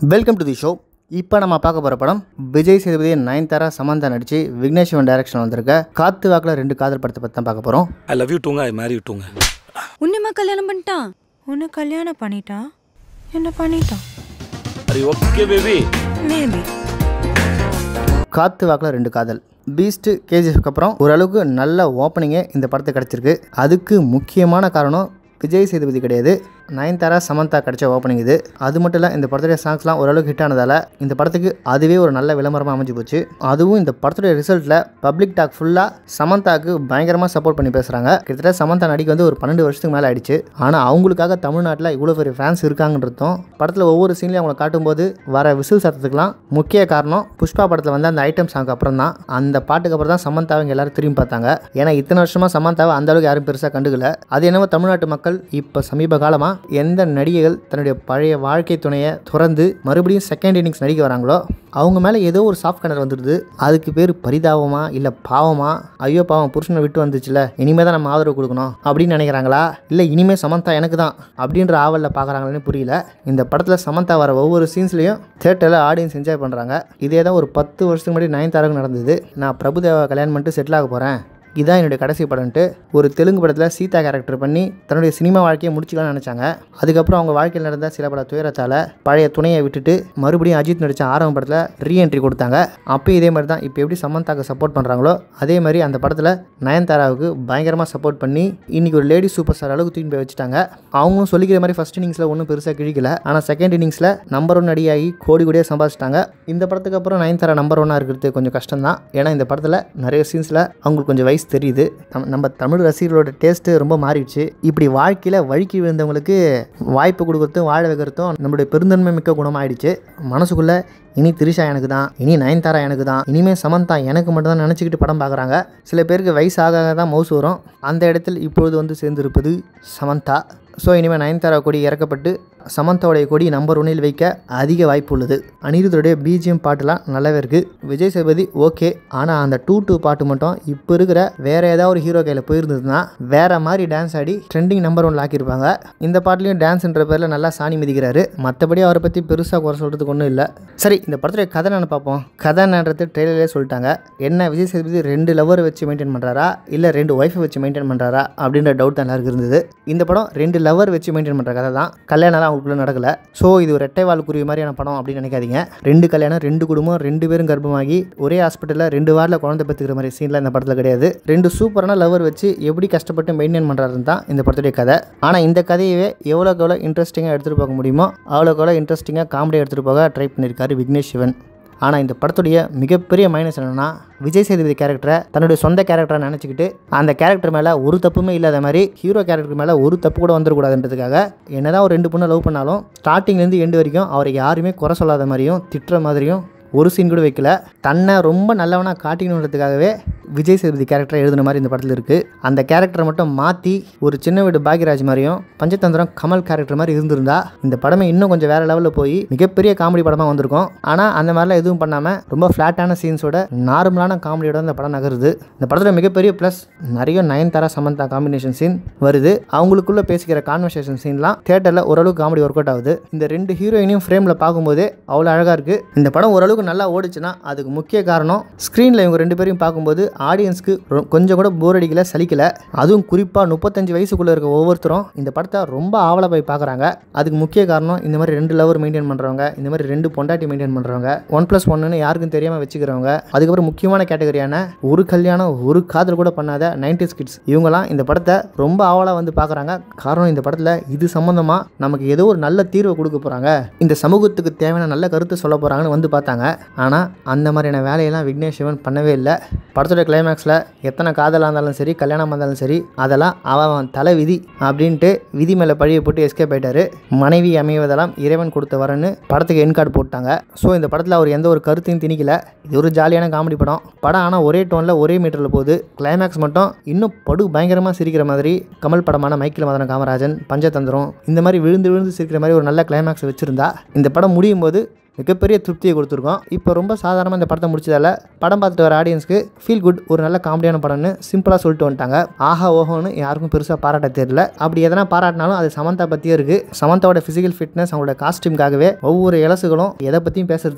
Welcome to the show இப்போ நம்ம பார்க்க போகிற படம் விஜய் சேதுபதி நயன்தாரா சமந்தா நடித்து விக்னேஷ் சிவன் டைரக்ஷன் வந்திருக்க. காத்து வாக்கில் ரெண்டு காதல் படத்தை பற்றி தான் பார்க்க போகிறோம் ஐ லவ் யூ டூங்க ஐ மேரி யூ டூங்க உன்னிமா கல்யாணம் பண்ணிட்டான். உன்னை கல்யாணம் பண்ணிட்டான்? என்ன பண்ணிட்டான்? அரே ஓகே பேபி மேபி காத்து வாக்கில் ரெண்டு காதல். பீஸ்ட் கேஜிஎஃப்க்கு அப்புறம் ஓரளவுக்கு நல்ல ஓப்பனிங்கே இந்த படத்துக்கு கிடச்சிருக்கு. அதுக்கு முக்கியமான காரணம் விஜய் சேதுபதி கிடையாது. நயன்தாரா சமந்தா கிடச்ச ஓப்பனிங் இது. அது மட்டும் இல்லை இந்த படத்துடைய சாங்ஸ்லாம் ஓரளவுக்கு ஹிட் ஆனதால் இந்த படத்துக்கு அதுவே ஒரு நல்ல விளம்பரமாக அமைஞ்சு போச்சு. அதுவும் இந்த படத்துடைய ரிசல்ட்டில் பப்ளிக் டாக் ஃபுல்லாக சமந்தாக்கு பயங்கரமாக சப்போர்ட் பண்ணி பேசுகிறாங்க கிட்டத்தட்ட சமந்தா நடிக்க வந்து ஒரு பன்னெண்டு வருஷத்துக்கு மேலே ஆயிடுச்சு. ஆனால் அவங்களுக்காக தமிழ்நாட்டில் இவ்வளோ பெரிய ஃபேன்ஸ் இருக்காங்கன்றதும் படத்தில் ஒவ்வொரு சீன்லையும் அவங்களை காட்டும்போது வர விசில் சத்தத்துக்குலாம் முக்கிய காரணம் புஷ்பா படத்தில் வந்து அந்த ஐட்டம் சாங்க்கு அப்புறம் தான் அந்த பாட்டுக்கு அப்புறம் தான் சமந்தாவை இங்க எல்லாரும் திரும்பி பார்த்தாங்க. ஏன்னா இத்தனை வருஷமாக சமந்தாவை அந்த அளவுக்கு யாரும் பெருசாக கண்டுக்கல. அது என்னவோ தமிழ்நாட்டு மக்கள் இப்போ சமீப காலமாக எந்த நடிகைகள் தன்னுடைய பழைய வாழ்க்கை துணையை துறந்து மறுபடியும் செகண்ட் இன்னிங்ஸ் நடிக்க வராங்களோ அவங்க மேலே ஏதோ ஒரு சாஃப்ட் கனர் வந்துடுது. அதுக்கு பேர் பரிதாபமா இல்லை பாவமா? ஐயோ பாவம் புருஷனை விட்டு வந்துச்சுல இனிமே தான் நம்ம ஆதரவு கொடுக்கணும் அப்படின்னு நினைக்கிறாங்களா? இல்லை இனிமே சமந்தா எனக்கு தான் அப்படின்ற ஆவலில் பார்க்குறாங்களான்னு புரியல. இந்த படத்தில் சமந்தா வர ஒவ்வொரு சீன்ஸ்லையும் தேட்டரில் ஆடியன்ஸ் என்ஜாய் பண்ணுறாங்க இதே தான் ஒரு பத்து வருஷத்துக்கு முன்னாடி நயன்தாராவுக்கு நடந்தது. நான் பிரபுதேவா கல்யாணம் பண்ணிட்டு செட்டில் ஆக போகிறேன் இதான் என்னுடைய கடைசி படம்ட்டு ஒரு தெலுங்கு படத்தில் சீதா கேரக்டர் பண்ணி தன்னுடைய சினிமா வாழ்க்கையை முடிச்சுக்கலாம்னு நினச்சாங்க. அதுக்கப்புறம் அவங்க வாழ்க்கையில் நடந்த சில பல துயரத்தால் பழைய துணையை விட்டுட்டு மறுபடியும் அஜித் நடித்த ஆரம்ப படத்தில் ரீஎன்ட்ரி கொடுத்தாங்க. அப்போயும் இதே மாதிரி தான். இப்போ எப்படி சமந்தாக்கு சப்போர்ட் பண்ணுறாங்களோ அதே மாதிரி அந்த படத்தில் நயன்தாராவுக்கு பயங்கரமாக சப்போர்ட் பண்ணி இன்னைக்கு ஒரு லேடி சூப்பர் ஸ்டார் அளவுக்கு தூக்கி போய் வச்சுட்டாங்க. அவங்களும் சொல்லிக்கிற மாதிரி ஃபர்ஸ்ட் இன்னிங்ஸில் ஒன்றும் பெருசாக கிழிக்கல. ஆனால் செகண்ட் இன்னிங்ஸில் நம்பர் ஒன் நடிகாகி கோடி கோடியாக சம்பாதிச்சிட்டாங்க. இந்த படத்துக்கு அப்புறம் நயன்தாரா நம்பர் ஒன்னாக இருக்கிறது கொஞ்சம் கஷ்டம் தான் ஏன்னா இந்த படத்தில் நிறைய சீன்ஸில் அவங்களுக்கு கொஞ்சம் வயசு தெரியுது. நம்ம- நம்ம தமிழ் ரசிகர்களோட டேஸ்ட்டு ரொம்ப மாறிடுச்சு. இப்படி வாழ்க்கையில் வழுக்கி விழுந்தவங்களுக்கு வாய்ப்பு கொடுக்குறதும் வாழ வைக்கிறதும் நம்மளுடைய பெருந்தன்மை மிக்க குணமாயிடுச்சு. மனசுக்குள்ளே இனி திரிஷா எனக்கு தான் இனி நயன்தாரா எனக்கு தான் இனிமே சமந்தா எனக்கு மட்டும் தான் நினச்சிக்கிட்டு படம் பார்க்குறாங்க. சில பேருக்கு வயசாக தான் மவுசு வரும். அந்த இடத்தில் இப்பொழுது வந்து சேர்ந்திருப்பது சமந்தா. ஸோ இனிமேல் நயன்தாரா கொடி இறக்கப்பட்டு சமந்தாவுடைய கொடி நம்பர் ஒன்னில் வைக்க அதிக வாய்ப்பு உள்ளது. அனிருத்தோடைய பிஜிஎம் பாட்டுலாம் நல்லாவே இருக்குது விஜய் சேதுபதி ஓகே ஆனால் அந்த டூ டூ பாட்டு மட்டும் இப்போ இருக்கிற வேற ஏதாவது ஒரு ஹீரோ கையில் போயிருந்ததுன்னா வேற மாதிரி டான்ஸ் ஆடி ட்ரெண்டிங் நம்பர் ஒன்ல ஆக்கியிருப்பாங்க. இந்த பாட்டுலையும் டான்ஸ்ன்ற பேரில் நல்லா சாணி மிதிக்கிறாரு. மற்றபடி அவரை பற்றி பெருசாக குறை சொல்கிறதுக்கு ஒன்றும் இல்லை. சரி இந்த படத்துடைய கதை நான் பார்ப்போம். கதை என்னன்றது ட்ரெயிலரே சொல்லிட்டாங்க. என்ன விஜய் சேதுபதி ரெண்டு லவரை வச்சு மெயின்டைன் பண்ணுறாரா இல்லை ரெண்டு ஒய்ஃபை வச்சு மெயின்டைன் பண்ணுறாரா அப்படின்ற டவுட் தான் எல்லாருக்கும் இருந்தது. இந்த படம் ரெண்டு லவர் வச்சு மெயின்டைன் பண்ணுற கதை தான் கல்யாணம் அவங்களுக்குள்ள நடக்கலை. ஸோ இது ஒரு ரெட்டை வாழ் குருவி மாதிரியான படம் அப்படின்னு நினைக்காதீங்க. ரெண்டு கல்யாணம் ரெண்டு குடும்பம் ரெண்டு பேரும் கர்ப்பமாகி ஒரே ஹாஸ்பிட்டலில் ரெண்டு வாரில் குழந்தை பெற்றுக்கிற மாதிரி சீன்லாம் இந்த படத்தில் கிடையாது. ரெண்டு சூப்பரான லவர் வச்சு எப்படி கஷ்டப்பட்டு மெயின்டைன் பண்ணுறாருன்னு தான் இந்த படத்துடைய கதை. ஆனால் இந்த கதையவே எவ்வளோக்கு எவ்வளோ இன்ட்ரெஸ்டிங்காக எடுத்துகிட்டு போக முடியுமோ அவ்வளோக்கு எவ்வளோ இன்ட்ரெஸ்டிங்காக காமெடியாக எடுத்துகிட்டு போக ட்ரை பண்ணியிருக்காரு விக்னேஷ் சிவன். ஆனால் இந்த படத்துடைய மிகப்பெரிய மைனஸ் என்னென்னா விஜய் சேதுபதி கேரக்டரை தன்னுடைய சொந்த கேரக்டரை நினச்சிக்கிட்டு அந்த கேரக்டர் மேலே ஒரு தப்புமே இல்லாத மாதிரி ஹீரோ கேரக்டர் மேலே ஒரு தப்பு கூட வந்துடக்கூடாதுன்றதுக்காக என்னதான் ஒரு ரெண்டு பொண்ணை லவ் பண்ணாலும் ஸ்டார்டிங்லேருந்து எண்டு வரைக்கும் அவரை யாருமே குறை சொல்லாத மாதிரியும் திட்டுற மாதிரியும் ஒரு சீன் கூட வைக்கல. தன்னை ரொம்ப நல்லவனாக காட்டிக்கணுன்றதுக்காகவே விஜய் சேதுபதி கேரக்டரை எழுதுன மாதிரி இந்த படத்தில் இருக்குது அந்த கேரக்டரை மட்டும் மாற்றி ஒரு சின்ன வீடு பாக்யராஜ் மாதிரியும் பஞ்சதந்திரம் கமல் கேரக்டர் மாதிரி இருந்திருந்தா இந்த படமே இன்னும் கொஞ்சம் வேறு லெவலில் போய் மிகப்பெரிய காமெடி படமாக வந்திருக்கும். ஆனால் அந்த மாதிரிலாம் எதுவும் பண்ணாமல் ரொம்ப ஃப்ளாட்டான சீன்ஸோட நார்மலான காமெடியோட இந்த படம் நகருது. இந்த படத்தில் மிகப்பெரிய ப்ளஸ் நிறைய நயன்தாரா சமந்தா காம்பினேஷன் சீன் வருது. அவங்களுக்குள்ளே பேசிக்கிற கான்வர்சேஷன் சீன்லாம் தேட்டரில் ஓரளவுக்கு காமெடி ஒர்க் அவுட் ஆகுது. இந்த ரெண்டு ஹீரோயினையும் ஃப்ரேமில் பார்க்கும்போதே அவ்வளோ அழகாக இருக்குது இந்த படம் ஓரளவுக்கு நல்லா ஓடிச்சுன்னா அதுக்கு முக்கிய காரணம் ஸ்க்ரீனில் இவங்க ரெண்டு பேரையும் பார்க்கும்போது ஆடியன்ஸ்க்கு கொஞ்சம் கூட போர் அடிக்கல சலிக்கல. அதுவும் குறிப்பாக முப்பத்தஞ்சு வயசுக்குள்ளே இருக்க ஒவ்வொருத்தரும் இந்த படத்தை ரொம்ப ஆவலாக போய் பார்க்குறாங்க அதுக்கு முக்கிய காரணம் இந்த மாதிரி ரெண்டு லவர் மெயின்டைன் பண்ணுறவங்க இந்த மாதிரி ரெண்டு பொண்டாட்டி மெயின்டைன் பண்ணுறவங்க ஒன் ப்ளஸ் ஒன்னு யாருக்கும் தெரியாமல் வச்சுக்கிறவங்க. அதுக்கப்புறம் முக்கியமான கேட்டகரியான ஒரு கல்யாணம் ஒரு காதல் கூட பண்ணாத 90s கிட்ஸ் இவங்கலாம் இந்த படத்தை ரொம்ப ஆவலாக வந்து பார்க்குறாங்க காரணம் இந்த படத்தில் இது சம்மந்தமாக நமக்கு ஏதோ ஒரு நல்ல தீர்வை கொடுக்க போகிறாங்க இந்த சமூகத்துக்கு தேவையான நல்ல கருத்து சொல்ல போகிறாங்கன்னு வந்து பார்த்தாங்க. ஆனால் அந்த மாதிரியான வேலையெல்லாம் விக்னேஷ் சிவன் பண்ணவே இல்லை. படத்தோட கிளைமேக்ஸில் எத்தனை காதலாக இருந்தாலும் சரி கல்யாணமாக இருந்தாலும் சரி அதெல்லாம் அவன் தலை விதி அப்படின்ட்டு விதி மேலே பழியை போட்டு எஸ்கேப் ஆகிட்டாரு மனைவி அமைவதெல்லாம் இறைவன் கொடுத்த வரன்னு படத்துக்கு என் கார்டு போட்டாங்க. ஸோ இந்த படத்தில் அவர் எந்த ஒரு கருத்தையும் திணிக்கல. இது ஒரு ஜாலியான காமெடி படம். படம் ஆனால் ஒரே டோனில் ஒரே மீட்டரில் போகுது. கிளைமேக்ஸ் மட்டும் இன்னும் படு பயங்கரமாக சிரிக்கிற மாதிரி கமல் படமான மைக்கேல் மதன காமராஜன் பஞ்சதந்திரம் இந்த மாதிரி விழுந்து விழுந்து சிரிக்கிற மாதிரி ஒரு நல்ல கிளைமேக்ஸ் வச்சுருந்தா இந்த படம் முடியும் போது மிகப்பெரிய திருப்தியை கொடுத்துருக்கோம். இப்போ ரொம்ப சாதாரணமாக இந்த படத்தை முடிச்சதால படம் பார்த்துட்டு வர ஆடியன்ஸ்க்கு ஃபீல் குட் ஒரு நல்ல காமெடியான படம்னு சிம்பிளாக சொல்லிட்டு வந்துட்டாங்க. ஆஹா ஓஹோன்னு யாருக்கும் பெருசாக பாராட்ட தெரியல. அப்படி எதனா பாராட்டினாலும் அது சமந்தா பற்றியே இருக்குது சமந்தாவோட ஃபிசிக்கல் ஃபிட்னஸ் அவங்களோட காஸ்டியூம்காகவே ஒவ்வொரு இலசுகளும் எதை பற்றியும் பேசுறது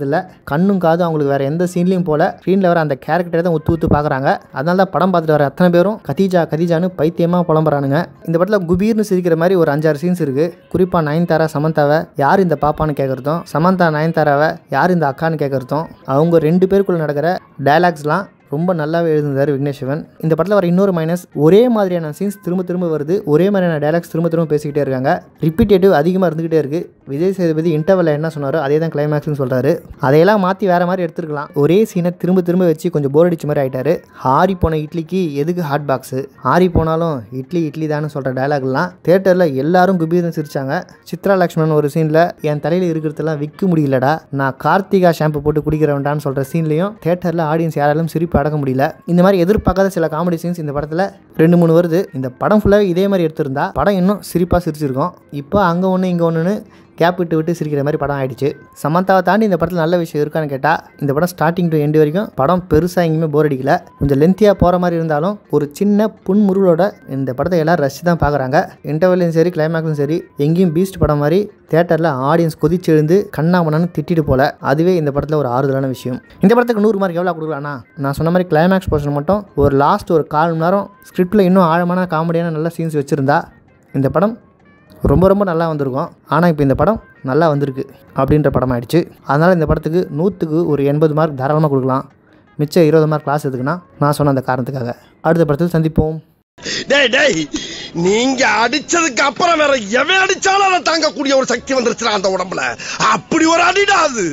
கண்ணும் காதும் அவங்களுக்கு வேற எந்த சீன்லையும் போல. ஸ்க்ரீனில் வர அந்த கேரக்டரை தான் ஒத்து ஒத்து பார்க்குறாங்க அதனால தான் படம் பார்த்துட்டு வர அத்தனை பேரும் கதீஜா கதீஜான்னு பைத்தியமாக புலம்புறானுங்க. இந்த படத்தில் குபீர்னு சிரிக்கிற மாதிரி ஒரு அஞ்சாறு சீன்ஸ் இருக்கு. குறிப்பாக நயன்தாரா சமந்தாவை யார் இந்த பாப்பான்னு கேட்குறதும் சமந்தா நயன்தாரா நயன்தாராவை யார் இந்த அக்கான்னு கேட்குறதும் அவங்க ரெண்டு பேருக்குள்ள நடக்கிற டைலாக்ஸ்லாம் ரொம்ப நல்லாவே எழுதியிருந்தார் சிவன் இந்த படத்தில் வர இன்னொரு மைனஸ் ஒரே மாதிரியான சீன்ஸ் திரும்ப திரும்ப வருது. ஒரே மாதிரியான டைலாக்ஸ் திரும்ப திரும்ப பேசிக்கிட்டே இருக்காங்க. ரிப்பீட்டேட்டிவ் அதிகமாக இருந்துக்கிட்டே இருக்குது விஜய் சேதுபதி இன்டர்வலில் என்ன சொன்னாரோ அதே தான் கிளைமேக்ஸ்னு சொல்கிறாரு அதையெல்லாம் மாற்றி வேறு மாதிரி எடுத்துருக்கலாம். ஒரே சீனை திரும்ப திரும்ப வச்சு கொஞ்சம் போர் அடிச்ச மாதிரி ஆகிட்டாரு ஆறி போன இட்லிக்கு எதுக்கு ஹாட் பாக்ஸு ஆறி போனாலும் இட்லி இட்லி தானே சொல்கிற டயலாக்லாம் தேட்டரில் எல்லாரும் குபீர்னு சிரிச்சாங்க. சித்ரா லக்ஷ்மணன் ஒரு சீனில் என் தலையில் இருக்கிறதெல்லாம் விற்க முடியலடா. நான் கார்த்திகா ஷாம்பு போட்டு குடிக்கிறவன்டான்னு சொல்கிற சீன்லையும் தேட்டரில் ஆடியன்ஸ் யாராலும் சிரிப்பு அடக்க முடியல. இந்த மாதிரி எதிர்பார்க்காத சில காமெடி சீன்ஸ் இந்த படத்தில் ரெண்டு மூணு வருது. இந்த படம் ஃபுல்லாகவே இதே மாதிரி எடுத்திருந்தா படம் இன்னும் சிரிப்பாக சிரிச்சிருக்கும். இப்போ அங்கே ஒன்று இங்கே ஒன்றுன்னு கேப் விட்டு விட்டு சிரிக்கிற மாதிரி படம் ஆயிடுச்சு. சமந்தாவை தாண்டி இந்த படத்தில் நல்ல விஷயம் இருக்கான்னு கேட்டால் இந்த படம் ஸ்டார்டிங் டு எண்டு வரைக்கும் படம் பெருசாக எங்கேயுமே போர் அடிக்கல. கொஞ்சம் லென்த்தியாக போகிற மாதிரி இருந்தாலும் ஒரு சின்ன புன்முருளோட இந்த படத்தை எல்லாரும் ரசித்து தான் பார்க்குறாங்க இன்டர்வெல்லையும் சரி கிளைமேக்ஸும் சரி எங்கேயும் பீஸ்ட் படம் மாதிரி தேட்டரில் ஆடியன்ஸ் கொதிச்சு எழுந்து கண்ணாமண்ணு திட்டிட்டு போல. அதுவே இந்த படத்தில் ஒரு ஆறுதலான விஷயம். இந்த படத்துக்கு நூறு மார்க் எவ்வளோ கொடுக்கலாம்னா நான் சொன்ன மாதிரி கிளைமேக்ஸ் போர்ஷன் மட்டும் ஒரு லாஸ்ட் ஒரு கால் மணி நேரம் ஸ்கிரிப்டில் இன்னும் ஆழமான காமெடியான நல்ல சீன்ஸ் வச்சுருந்தா இந்த படம் ரொம்ப ரொம்ப நல்லா வந்திருக்கும். ஆனால் இப்போ இந்த படம் நல்லா வந்திருக்கு அப்படின்ற படம் ஆயிடுச்சு அதனால் இந்த படத்துக்கு நூற்றுக்கு ஒரு எண்பது மார்க் தாராளமாக கொடுக்கலாம். மிச்சம் இருபது மார்க் கிளாஸ் எதுக்குன்னா நான் சொன்ன அந்த காரணத்துக்காக. அடுத்த படத்தில் சந்திப்போம். டேய் டேய் நீங்க அடிச்சதுக்கு அப்புறம் வேற எவன் அடிச்சாலும் அதை தாங்கக்கூடிய ஒரு சக்தி வந்துருச்சுடா அந்த உடம்புல. அப்படி ஒரு அடிடா அது.